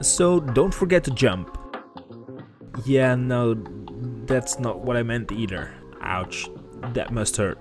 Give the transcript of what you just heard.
So don't forget to jump. Yeah, no, that's not what I meant either. Ouch, that must hurt.